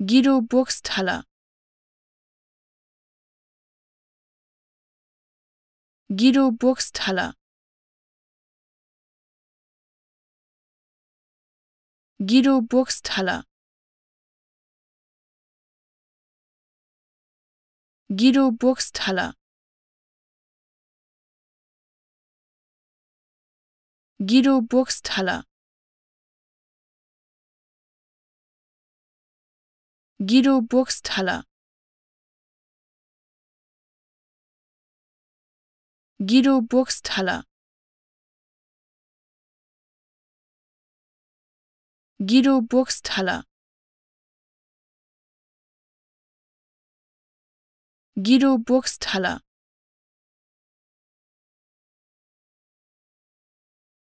Guido Burgstaller Guido Burgstaller Guido Burgstaller Guido Burgstaller Guido Burgstaller Guido Burgstaller Guido Burgstaller Guido Burgstaller Guido Burgstaller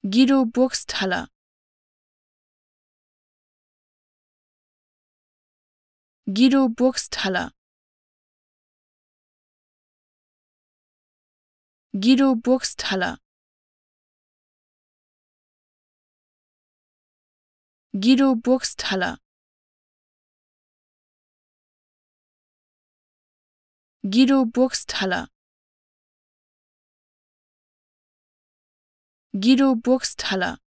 Guido Burgstaller Guido Burgstaller Guido Burgstaller Guido Burgstaller Guido Burgstaller Guido Burgstaller